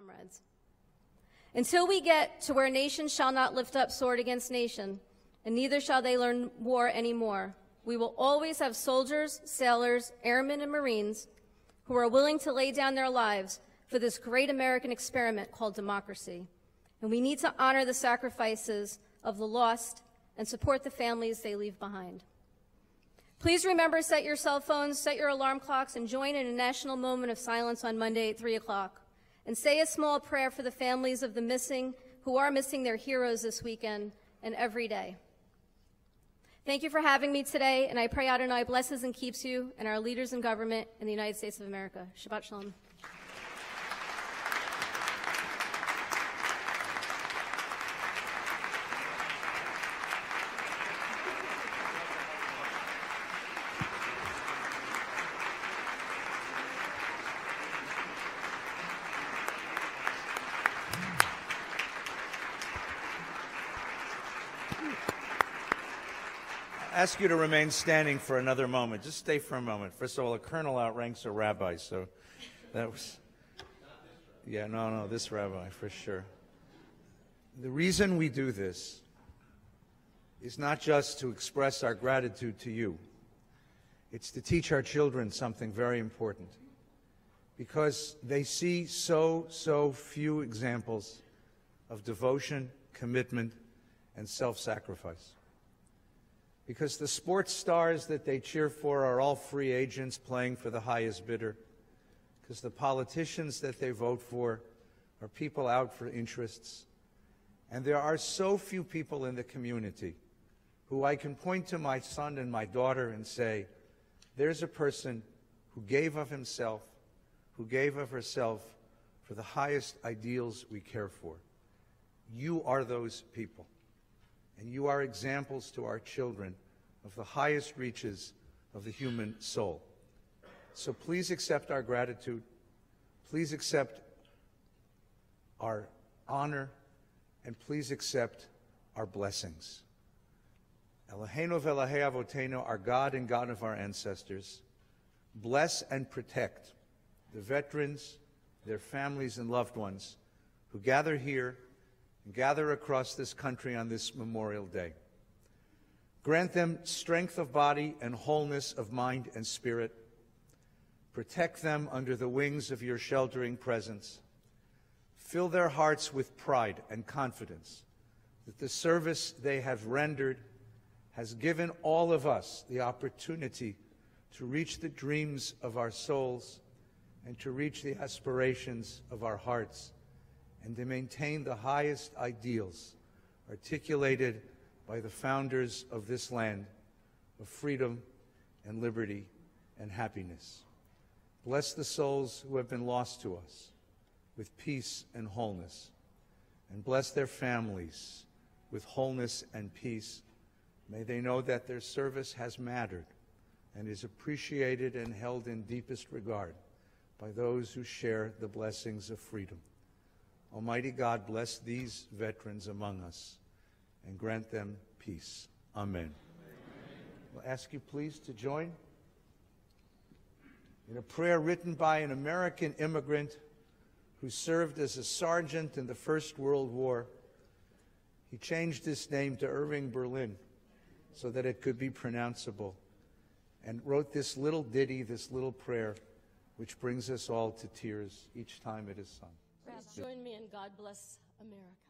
comrades. Until we get to where nation shall not lift up sword against nation, and neither shall they learn war anymore, we will always have soldiers, sailors, airmen, and Marines who are willing to lay down their lives for this great American experiment called democracy. And we need to honor the sacrifices of the lost and support the families they leave behind. Please remember, set your cell phones, set your alarm clocks, and join in a national moment of silence on Monday at 3 o'clock. And say a small prayer for the families of the missing who are missing their heroes this weekend and every day. Thank you for having me today, and I pray Adonai blesses and keeps you and our leaders in government in the United States of America. Shabbat Shalom. Ask you to remain standing for another moment. Just stay for a moment. First of all, a colonel outranks a rabbi, so that was. Yeah, no, no, this rabbi, for sure. The reason we do this is not just to express our gratitude to you, it's to teach our children something very important. Because they see so, so few examples of devotion, commitment, and self sacrifice because the sports stars that they cheer for are all free agents playing for the highest bidder, because the politicians that they vote for are people out for interests. And there are so few people in the community who I can point to my son and my daughter and say, there's a person who gave of himself, who gave of herself for the highest ideals we care for. You are those people and you are examples to our children of the highest reaches of the human soul. So please accept our gratitude. Please accept our honor, and please accept our blessings. Eloheinu v'Elahei Avotenu, our God and God of our ancestors, bless and protect the veterans, their families, and loved ones who gather here and gather across this country on this Memorial Day. Grant them strength of body and wholeness of mind and spirit. Protect them under the wings of your sheltering presence. Fill their hearts with pride and confidence that the service they have rendered has given all of us the opportunity to reach the dreams of our souls and to reach the aspirations of our hearts and to maintain the highest ideals articulated by the founders of this land of freedom and liberty and happiness. Bless the souls who have been lost to us with peace and wholeness, and bless their families with wholeness and peace. May they know that their service has mattered and is appreciated and held in deepest regard by those who share the blessings of freedom. Almighty God, bless these veterans among us and grant them peace. Amen. we'll ask you please to join in a prayer written by an American immigrant who served as a sergeant in the First World War. He changed his name to Irving Berlin so that it could be pronounceable and wrote this little ditty, this little prayer, which brings us all to tears each time it is sung. Please join me in God bless America.